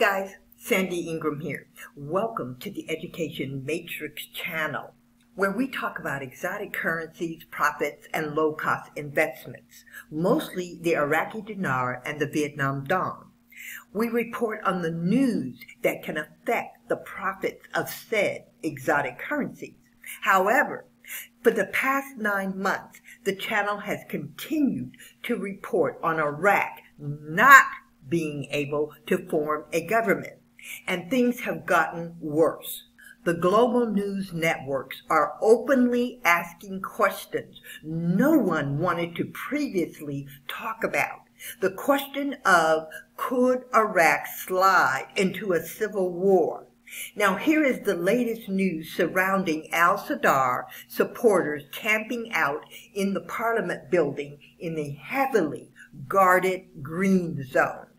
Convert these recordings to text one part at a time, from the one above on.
Guys, Sandy Ingram here. Welcome to the Education Matrix channel, where we talk about exotic currencies, profits, and low-cost investments, mostly the Iraqi dinar and the Vietnam dong. We report on the news that can affect the profits of said exotic currencies. However, for the past nine months, the channel has continued to report on Iraq not being able to form a government. And things have gotten worse. The global news networks are openly asking questions no one wanted to previously talk about. The question of could Iraq slide into a civil war? Now here is the latest news surrounding al-Sadr supporters camping out in the parliament building in the heavily guarded green zone.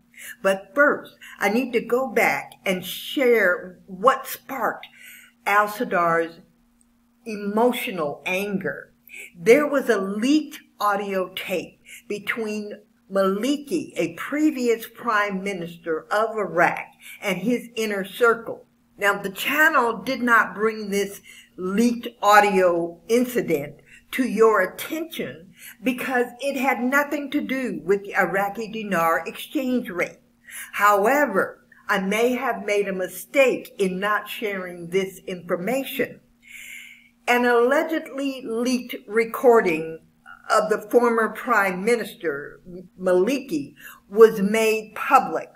But first, I need to go back and share what sparked al-Sadr's emotional anger. There was a leaked audio tape between Maliki, a previous prime minister of Iraq, and his inner circle. Now, the channel did not bring this leaked audio incident to your attention because it had nothing to do with the Iraqi dinar exchange rate. However, I may have made a mistake in not sharing this information. An allegedly leaked recording of the former prime minister, Maliki, was made public.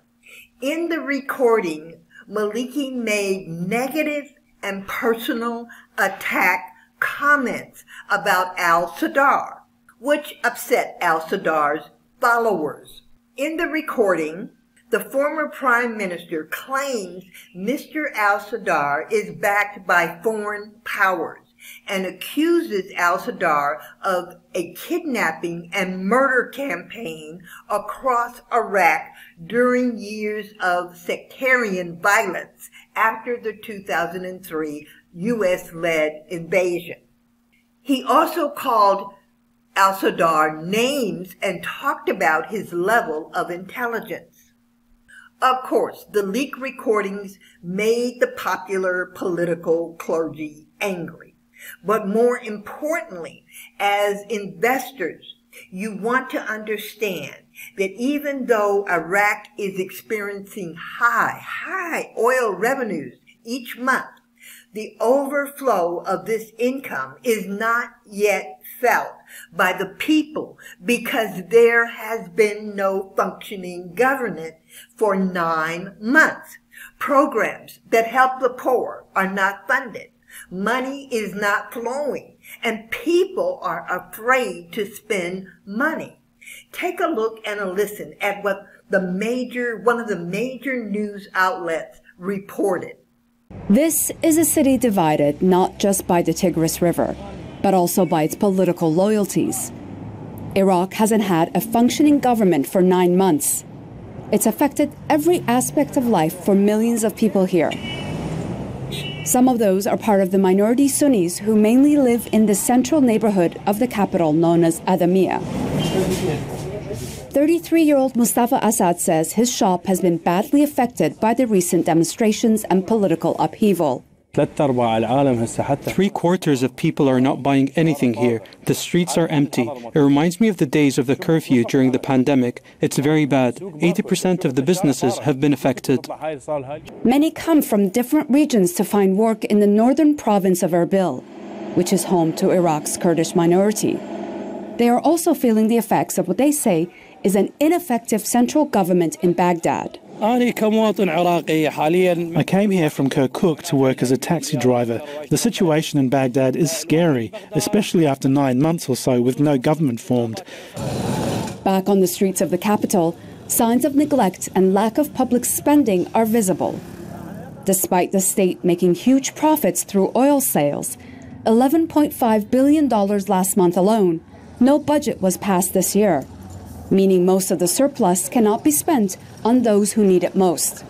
In the recording, Maliki made negative and personal attack comments about al-Sadr, which upset al-Sadr's followers. In the recording, the former prime minister claims Mr. al-Sadr is backed by foreign powers and accuses al-Sadr of a kidnapping and murder campaign across Iraq during years of sectarian violence after the 2003 U.S.-led invasion. He also called al-Sadr names and talked about his level of intelligence. Of course, the leak recordings made the popular political clergy angry. But more importantly, as investors, you want to understand that even though Iraq is experiencing high, high oil revenues each month, the overflow of this income is not yet felt by the people because there has been no functioning government for nine months. Programs that help the poor are not funded. Money is not flowing and people are afraid to spend money. Take a look and a listen at what the major, one of the major news outlets reported. This is a city divided not just by the Tigris River, but also by its political loyalties. Iraq hasn't had a functioning government for nine months. It's affected every aspect of life for millions of people here. Some of those are part of the minority Sunnis who mainly live in the central neighborhood of the capital known as Adhamiyah. 33 year old Mustafa Assad says his shop has been badly affected by the recent demonstrations and political upheaval. Three quarters of people are not buying anything here. The streets are empty. It reminds me of the days of the curfew during the pandemic. It's very bad. 80% of the businesses have been affected. Many come from different regions to find work in the northern province of Erbil, which is home to Iraq's Kurdish minority. They are also feeling the effects of what they say is an ineffective central government in Baghdad. I came here from Kirkuk to work as a taxi driver. The situation in Baghdad is scary, especially after nine months or so with no government formed. Back on the streets of the capital, signs of neglect and lack of public spending are visible. Despite the state making huge profits through oil sales, $11.5 billion last month alone, no budget was passed this year meaning most of the surplus cannot be spent on those who need it most.